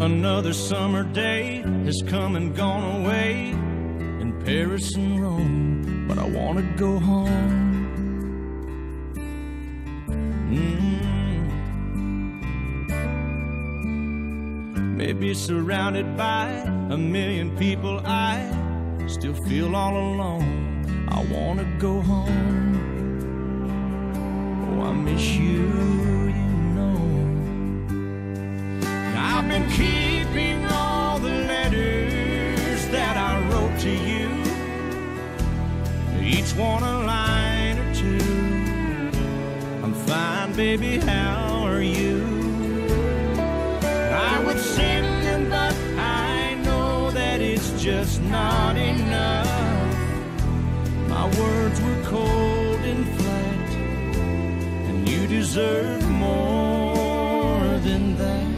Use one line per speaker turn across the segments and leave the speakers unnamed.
Another summer day has come and gone away in Paris and Rome, but I want to go home. Mm. Maybe surrounded by a million people, I still feel all alone. I want to go home. Oh, I miss you, you know. I've been keeping each one a line or two. I'm fine, baby, how are you? I would send them, but I know that it's just not enough. My words were cold and flat, and you deserve more than that.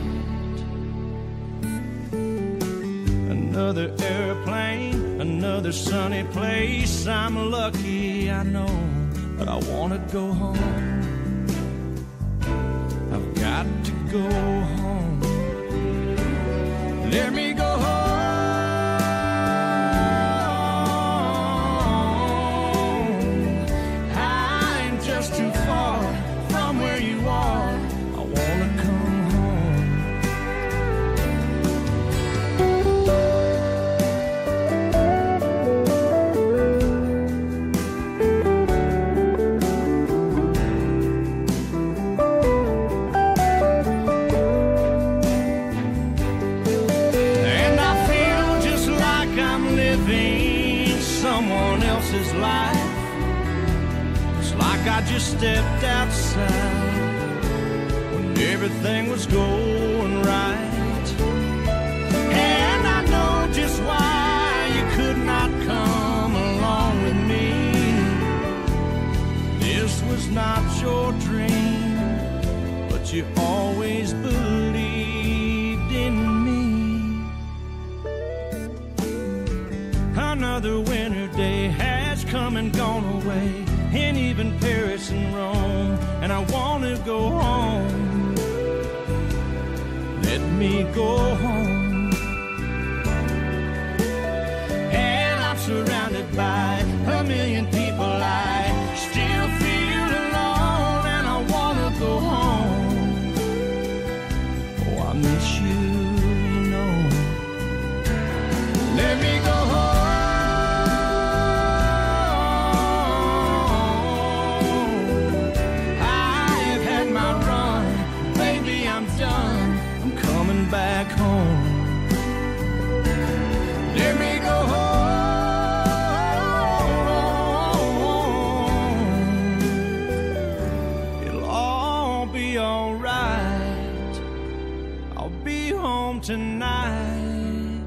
Another airplane, another sunny place. I'm lucky, I know, but I wanna go home. Living someone else's life. It's like I just stepped outside when everything was going right. And I know just why you could not come along with me. This was not your dream, but you always believed and gone away, and even Paris and Rome, and I want to go home. Let me go home. And I'm surrounded by a million people. I still feel alone, and I want to go home. Oh, I miss you, you tonight.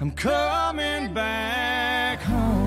I'm coming back home.